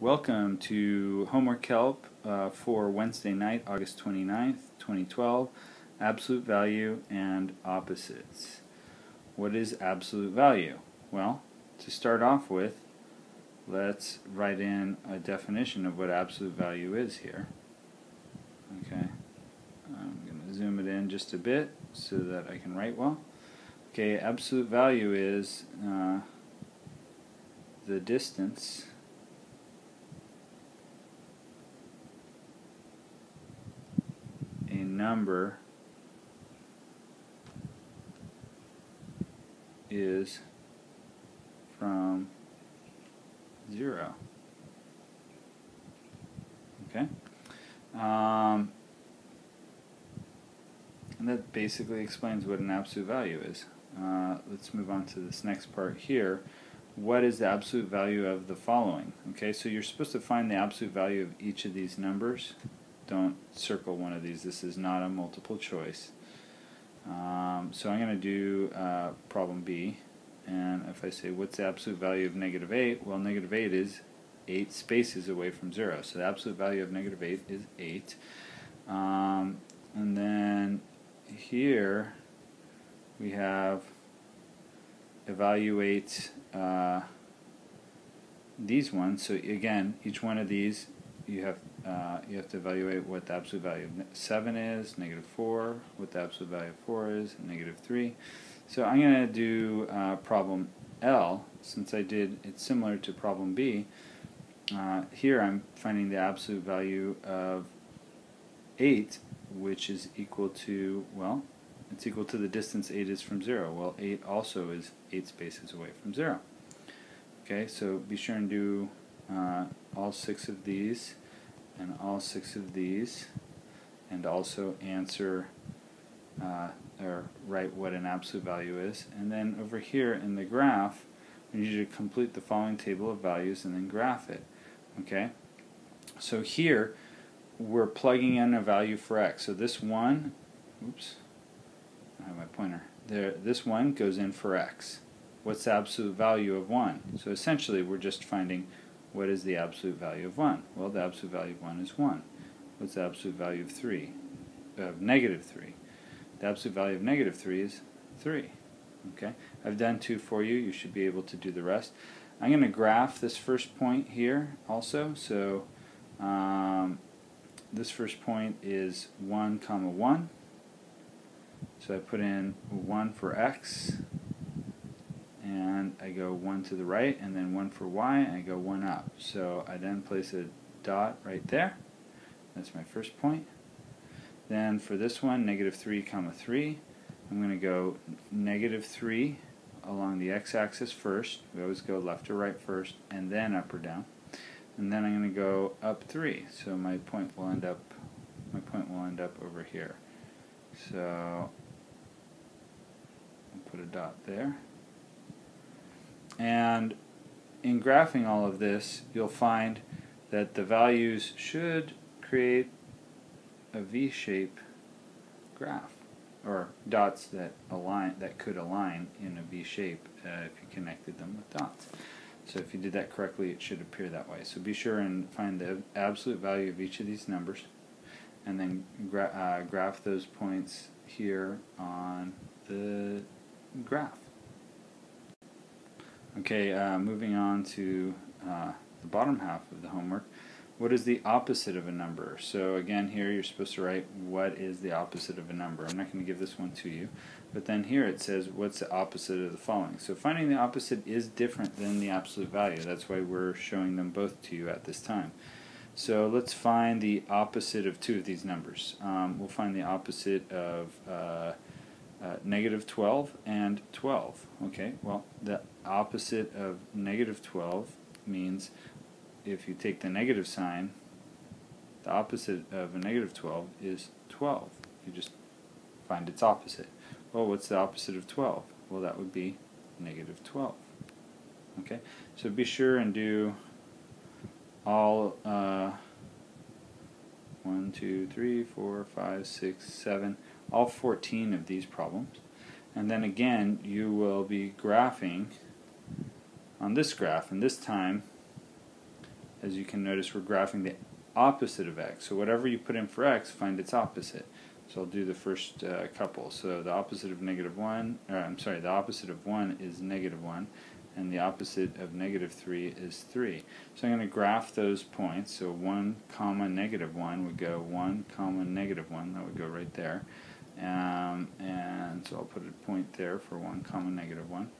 Welcome to Homework Help uh, for Wednesday night, August 29th, 2012. Absolute value and opposites. What is absolute value? Well, to start off with, let's write in a definition of what absolute value is here. Okay, I'm going to zoom it in just a bit so that I can write well. Okay, absolute value is uh, the distance a number is from zero. Okay? Um, and that basically explains what an absolute value is. Uh, let's move on to this next part here what is the absolute value of the following. Okay, so you're supposed to find the absolute value of each of these numbers. Don't circle one of these. This is not a multiple choice. Um, so I'm going to do uh, problem B. And if I say, what's the absolute value of negative 8? Well, negative 8 is 8 spaces away from 0. So the absolute value of negative 8 is 8. Um, and then here we have evaluate uh, these ones. So again, each one of these you have uh, you have to evaluate what the absolute value of seven is, negative four, what the absolute value of four is, negative three. So I'm going to do uh, problem L since I did it's similar to problem B. Uh, here I'm finding the absolute value of 8 which is equal to, well, it's equal to the distance 8 is from 0. Well, 8 also is 8 spaces away from 0. Okay, so be sure and do uh, all six of these and all six of these and also answer uh, or write what an absolute value is. And then over here in the graph, we need you to complete the following table of values and then graph it. Okay, so here we're plugging in a value for x. So this one, oops, I have my pointer. There, this one goes in for x. What's the absolute value of 1? So essentially we're just finding what is the absolute value of 1. Well, the absolute value of 1 is 1. What's the absolute value of 3? Of negative 3. The absolute value of negative 3 is 3. Okay, I've done 2 for you. You should be able to do the rest. I'm going to graph this first point here also. So um, this first point is 1 comma 1. So I put in 1 for x, and I go 1 to the right, and then 1 for y, and I go 1 up. So I then place a dot right there. That's my first point. Then for this one, negative 3 comma 3, I'm going to go negative 3 along the x-axis first. We always go left or right first, and then up or down. And then I'm going to go up 3. So my point will end up my point will end up over here. So I'll put a dot there. And in graphing all of this, you'll find that the values should create a V-shape graph, or dots that align that could align in a V shape uh, if you connected them with dots. So if you did that correctly, it should appear that way. So be sure and find the absolute value of each of these numbers and then gra uh, graph those points here on the graph. Okay, uh, moving on to uh, the bottom half of the homework. What is the opposite of a number? So again, here you're supposed to write what is the opposite of a number. I'm not going to give this one to you, but then here it says what's the opposite of the following. So finding the opposite is different than the absolute value. That's why we're showing them both to you at this time. So let's find the opposite of two of these numbers. Um, we'll find the opposite of uh, uh, negative 12 and 12. Okay, well, the opposite of negative 12 means if you take the negative sign, the opposite of a negative 12 is 12. You just find its opposite. Well, what's the opposite of 12? Well, that would be negative 12. Okay, so be sure and do all uh, one, two, three, four, five, six, seven, all 14 of these problems. And then again, you will be graphing on this graph, and this time as you can notice, we're graphing the opposite of x. So whatever you put in for x, find its opposite. So I'll do the first uh, couple. So the opposite of negative 1, or I'm sorry, the opposite of 1 is negative 1, and the opposite of negative 3 is 3. So I'm going to graph those points. So 1 comma negative 1 would go 1 comma negative 1. That would go right there. Um, and so I'll put a point there for 1 comma negative 1.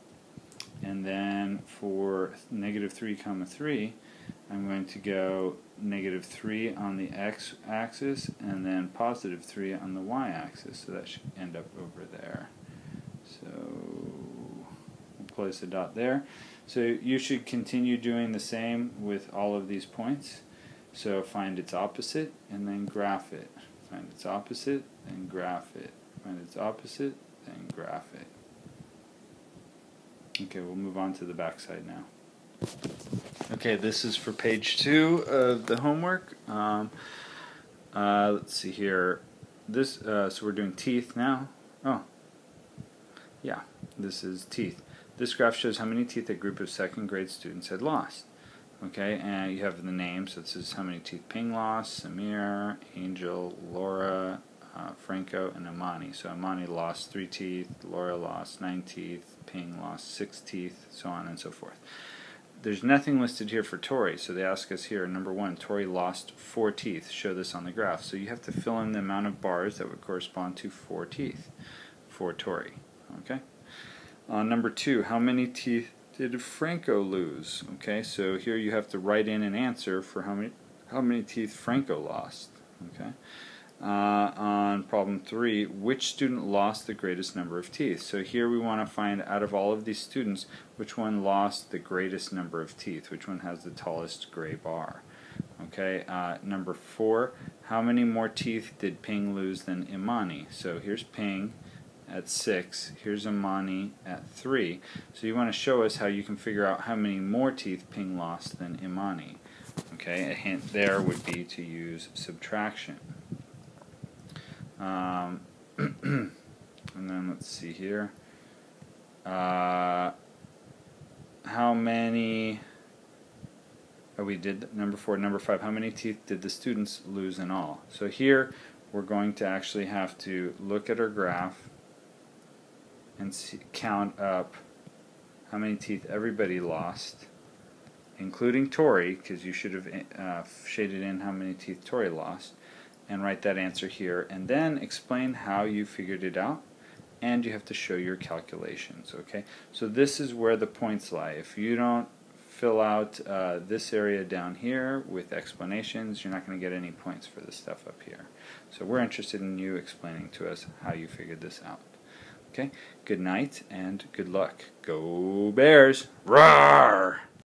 And then for negative 3 comma 3, I'm going to go negative 3 on the x-axis and then positive 3 on the y-axis. So that should end up over there. So we'll place a dot there. So you should continue doing the same with all of these points. So find its opposite and then graph it. Find its opposite and graph it. Find its opposite, then graph it. Okay, we'll move on to the back side now. Okay, this is for page two of the homework. Um, uh, let's see here. This uh, so we're doing teeth now. Oh, yeah, this is teeth. This graph shows how many teeth a group of second grade students had lost. Okay, and you have the names. So this is how many teeth Ping lost, Samir, Angel, Laura, uh, Franco, and Amani. So Amani lost three teeth, Laura lost nine teeth, Ping lost six teeth, so on and so forth. There's nothing listed here for Tori, so they ask us here, number one, Tori lost four teeth. Show this on the graph. So you have to fill in the amount of bars that would correspond to four teeth for Tori. Okay. Uh, number two, how many teeth did Franco lose? Okay, so here you have to write in an answer for how many how many teeth Franco lost. Okay. Uh, on problem three, which student lost the greatest number of teeth? So here we want to find out of all of these students, which one lost the greatest number of teeth, which one has the tallest gray bar. Okay, uh, number four, how many more teeth did Ping lose than Imani? So here's Ping at 6, here's Imani at 3. So you want to show us how you can figure out how many more teeth Ping lost than Imani. Okay, a hint there would be to use subtraction. Um, and then let's see here. Uh, how many? Oh, we did number four. Number five. How many teeth did the students lose in all? So here we're going to actually have to look at our graph and count up how many teeth everybody lost, including Tori, because you should have uh, shaded in how many teeth Tori lost and write that answer here and then explain how you figured it out and you have to show your calculations okay? So this is where the points lie. If you don't fill out uh, this area down here with explanations you're not going to get any points for the stuff up here. So we're interested in you explaining to us how you figured this out okay good night and good luck go bears Roar!